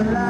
hablar.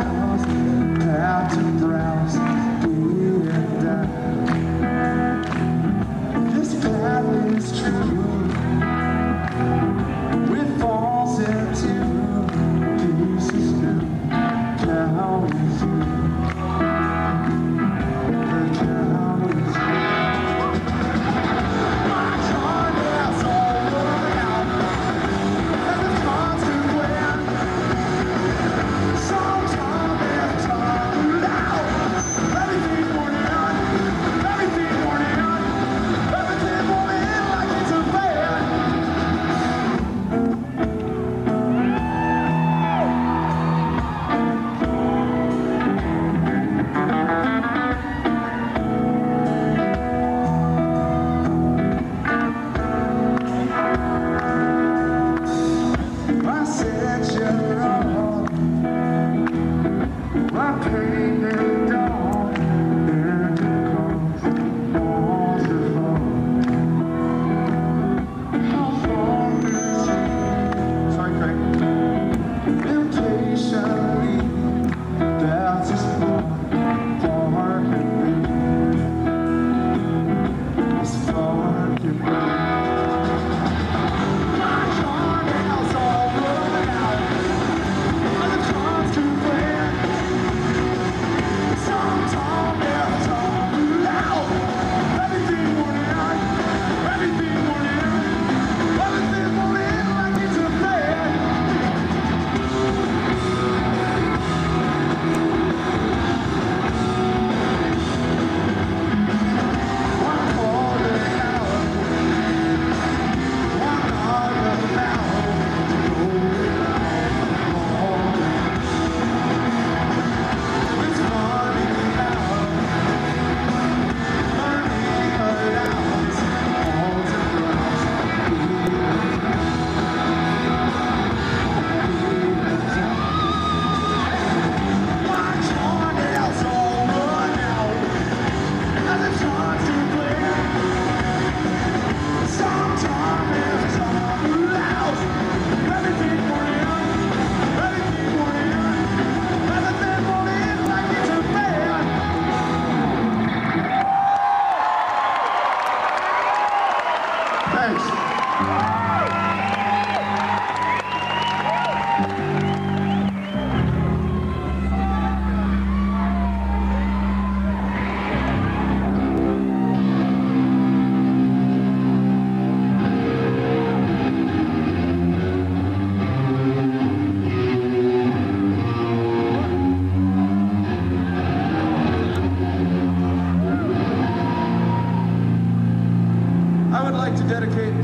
demais.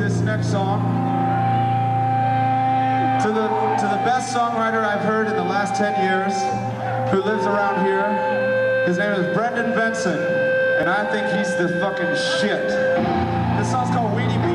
this next song to the, to the best songwriter I've heard in the last 10 years who lives around here. His name is Brendan Benson, and I think he's the fucking shit. This song's called Weenie